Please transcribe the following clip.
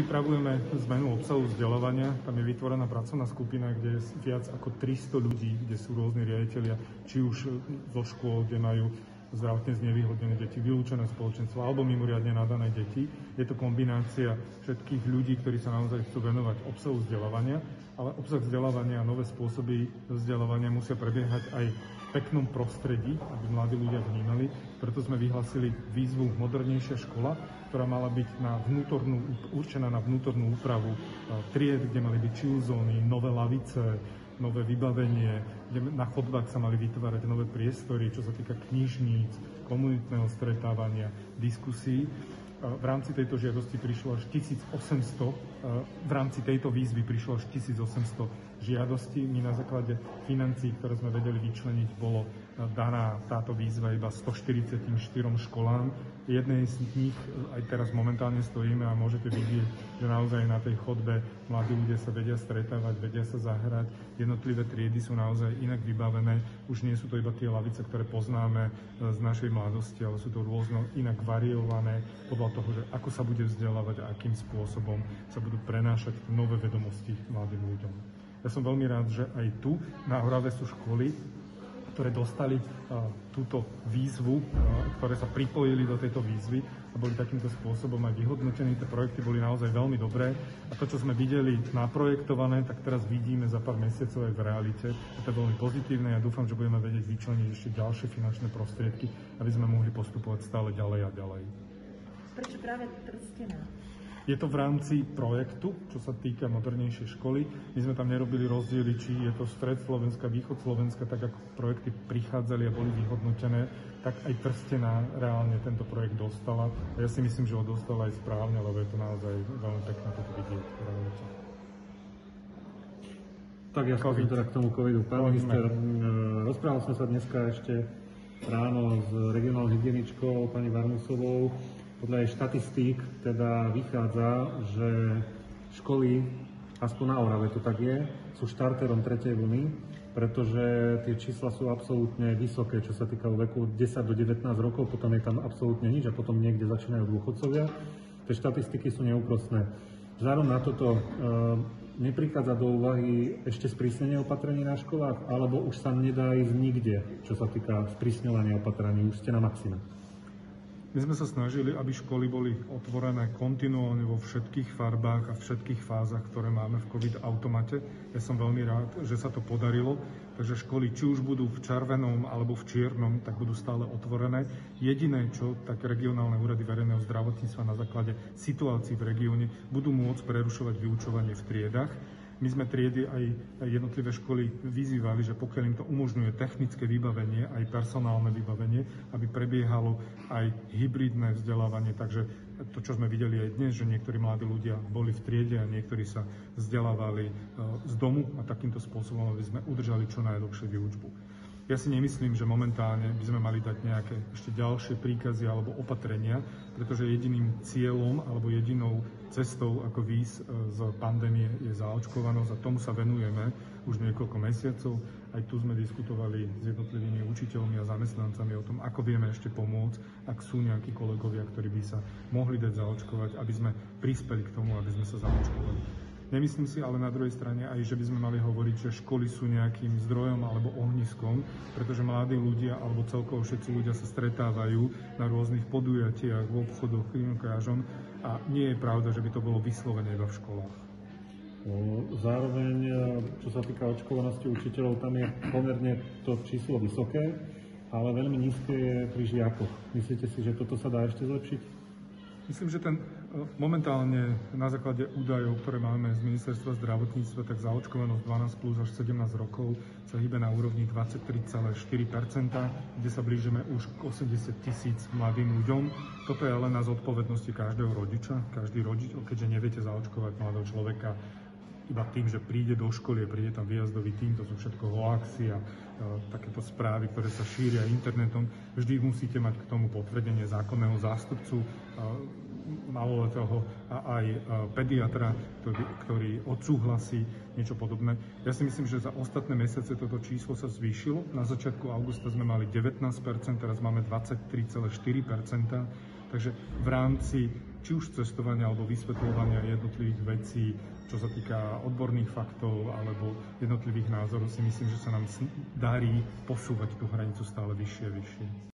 Pripravujeme zmenu obsahu vzdelávania. Tam je vytvorená pracovná skupina, kde je viac ako 300 ľudí, kde sú rôzni riaditeľia, či už zo škôl, kde majú zdravotne znevýhodnené deti, vylúčené spoločenstvo alebo mimoriadne nadané deti. Je to kombinácia všetkých ľudí, ktorí sa naozaj chcú venovať obsahu vzdelávania, ale obsah vzdelávania a nové spôsoby vzdelávania musia prebiehať aj v peknom prostredí, aby mladí ľudia vnímali. Preto sme vyhlasili výzvu Modernejšia škola, ktorá mala byť na vnútornú, určená na vnútornú úpravu tried, kde mali byť čilzóny, nové lavice, nové vybavenie, na chodbách sa mali vytvárať nové priestory, čo sa týka knižníc, komunitného stretávania, diskusí. V rámci tejto žiadosti prišlo až 1800, v rámci tejto výzvy prišlo až 1800 žiadostí. My na základe financií, ktoré sme vedeli vyčleniť, bolo daná táto výzva iba 144 školám. Jednej z nich aj teraz momentálne stojíme a môžete vidieť, že naozaj na tej chodbe mladí ľudia sa vedia stretávať, vedia sa zahrať. Jednotlivé triedy sú naozaj inak vybavené. Už nie sú to iba tie lavice, ktoré poznáme e, z našej mladosti, ale sú to rôzno inak variované podľa toho, že ako sa bude vzdelávať a akým spôsobom sa budú prenášať nové vedomosti mladým ľuďom. Ja som veľmi rád, že aj tu na Horave sú školy, ktoré dostali túto výzvu, ktoré sa pripojili do tejto výzvy a boli takýmto spôsobom aj vyhodnotení. Tie projekty boli naozaj veľmi dobré a to, čo sme videli naprojektované, tak teraz vidíme za pár mesiacov aj v realite. To je veľmi pozitívne. Ja dúfam, že budeme vedieť vyčleniť ešte ďalšie finančné prostriedky, aby sme mohli postupovať stále ďalej a ďalej. Prečo práve Trstená? Je to v rámci projektu, čo sa týka modernejšej školy. My sme tam nerobili rozdiely, či je to stred Slovenska, východ Slovenska, tak ako projekty prichádzali a boli vyhodnotené, tak aj Trstená reálne tento projekt dostala. A ja si myslím, že ho dostala aj správne, lebo je to naozaj veľmi pekné toto vidieť v realite. Tak ja sa teda k tomu covidu. Pán minister, rozprával som sa dneska ešte ráno s regionálnou hygieničkou pani Varmusovou podľa jej štatistík teda vychádza, že školy, aspoň na Orave to tak je, sú štarterom tretej vlny, pretože tie čísla sú absolútne vysoké, čo sa týka veku 10 do 19 rokov, potom je tam absolútne nič a potom niekde začínajú dôchodcovia. Tie štatistiky sú neúprostné. Vzhľadom na toto e, neprichádza do úvahy ešte sprísnenie opatrení na školách, alebo už sa nedá ísť nikde, čo sa týka sprísňovania opatrení, už ste na maxime. My sme sa snažili, aby školy boli otvorené kontinuálne vo všetkých farbách a všetkých fázach, ktoré máme v COVID-automate. Ja som veľmi rád, že sa to podarilo, takže školy, či už budú v červenom alebo v čiernom, tak budú stále otvorené. Jediné, čo tak regionálne úrady verejného zdravotníctva na základe situácií v regióne budú môcť prerušovať vyučovanie v triedach my sme triedy aj jednotlivé školy vyzývali, že pokiaľ im to umožňuje technické vybavenie, aj personálne vybavenie, aby prebiehalo aj hybridné vzdelávanie. Takže to, čo sme videli aj dnes, že niektorí mladí ľudia boli v triede a niektorí sa vzdelávali e, z domu a takýmto spôsobom, aby sme udržali čo najdlhšie výučbu. Ja si nemyslím, že momentálne by sme mali dať nejaké ešte ďalšie príkazy alebo opatrenia, pretože jediným cieľom alebo jedinou cestou ako výz e, z pandémie je zaočkovanosť a tomu sa venujeme už niekoľko mesiacov. Aj tu sme diskutovali s jednotlivými učiteľmi a zamestnancami o tom, ako vieme ešte pomôcť, ak sú nejakí kolegovia, ktorí by sa mohli dať zaočkovať, aby sme prispeli k tomu, aby sme sa zaočkovali. Nemyslím si ale na druhej strane aj, že by sme mali hovoriť, že školy sú nejakým zdrojom alebo ohniskom, pretože mladí ľudia alebo celkovo všetci ľudia sa stretávajú na rôznych podujatiach, v obchodoch, klinokážom a nie je pravda, že by to bolo vyslovene iba v školách. Zároveň, e, čo sa týka očkovanosti učiteľov, tam je pomerne to číslo vysoké, ale veľmi nízke je pri žiakoch. Myslíte si, že toto sa dá ešte zlepšiť? Myslím, že ten momentálne na základe údajov, ktoré máme z ministerstva zdravotníctva, tak zaočkovanosť 12 plus až 17 rokov sa hýbe na úrovni 23,4%, kde sa blížime už k 80 tisíc mladým ľuďom. Toto je len na zodpovednosti každého rodiča. Každý rodič, keďže neviete zaočkovať mladého človeka, iba tým, že príde do školy príde tam výjazdový tým, to sú všetko hoaxy a e, takéto správy, ktoré sa šíria internetom. Vždy musíte mať k tomu potvrdenie zákonného zástupcu e, maloletého a aj e, pediatra, ktorý, ktorý odsúhlasí niečo podobné. Ja si myslím, že za ostatné mesiace toto číslo sa zvýšilo. Na začiatku augusta sme mali 19%, teraz máme 23,4%. Takže v rámci či už cestovania alebo vysvetľovania jednotlivých vecí, čo sa týka odborných faktov alebo jednotlivých názorov, si myslím, že sa nám darí posúvať tú hranicu stále vyššie a vyššie.